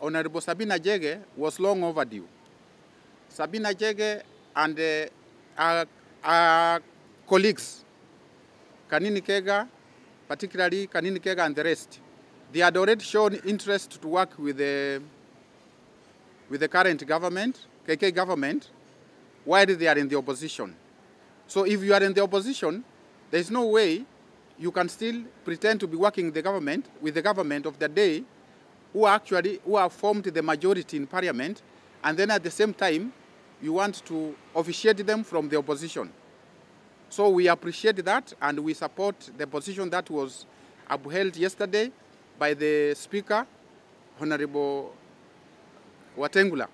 Honorable Sabina Chege was long overdue. Sabina Chege and uh, our, our colleagues, Kanini Kega, particularly Kanini Kega and the rest, they had already shown interest to work with the, with the current government, KK government, while they are in the opposition. So if you are in the opposition, there is no way you can still pretend to be working the government with the government of the day who actually who have formed the majority in parliament and then at the same time you want to officiate them from the opposition. So we appreciate that and we support the position that was upheld yesterday by the speaker, Honorable Wetang'ula.